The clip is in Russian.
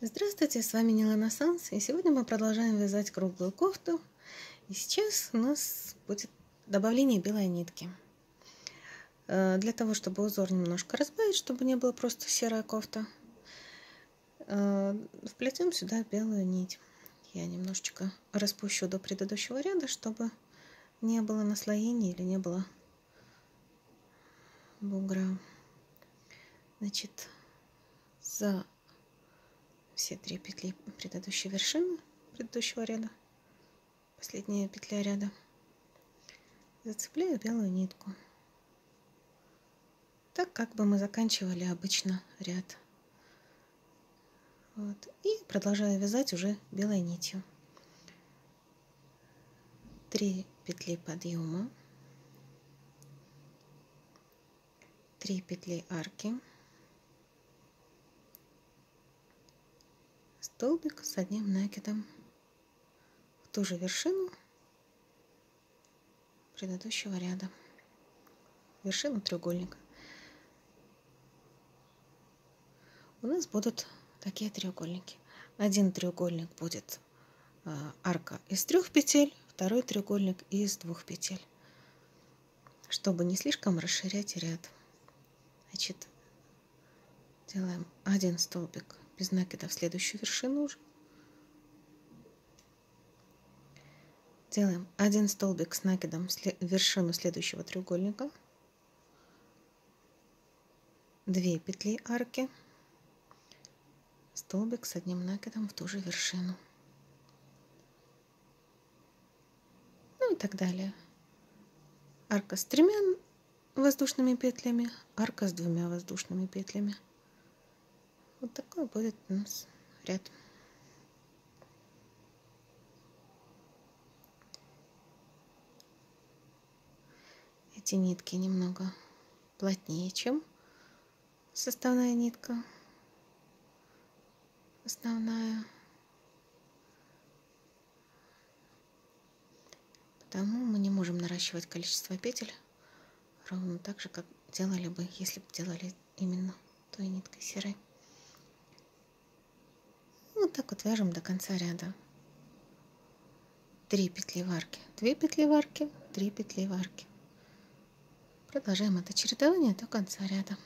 Здравствуйте, с вами Нилана Санс, и сегодня мы продолжаем вязать круглую кофту. И сейчас у нас будет добавление белой нитки. Э, для того, чтобы узор немножко разбавить, чтобы не было просто серая кофта, э, вплетем сюда белую нить. Я немножечко распущу до предыдущего ряда, чтобы не было наслоения или не было бугра. Значит, за все три петли предыдущей вершины предыдущего ряда, последняя петля ряда, зацепляю белую нитку. Так как бы мы заканчивали обычно ряд. Вот. И продолжаю вязать уже белой нитью. Три петли подъема, три петли арки, столбик с одним накидом в ту же вершину предыдущего ряда, вершину треугольника. У нас будут такие треугольники. Один треугольник будет а, арка из трех петель, второй треугольник из двух петель, чтобы не слишком расширять ряд. Значит, делаем один столбик без накида в следующую вершину уже. Делаем один столбик с накидом в вершину следующего треугольника. Две петли арки. Столбик с одним накидом в ту же вершину. Ну и так далее. Арка с тремя воздушными петлями, арка с двумя воздушными петлями. Вот такой будет у нас ряд. Эти нитки немного плотнее, чем составная нитка. Основная. Потому мы не можем наращивать количество петель ровно так же, как делали бы, если бы делали именно той ниткой серой. Вот так вот вяжем до конца ряда. 3 петли в арке, 2 петли в арке, 3 петли в арке. Продолжаем это чередование до конца ряда.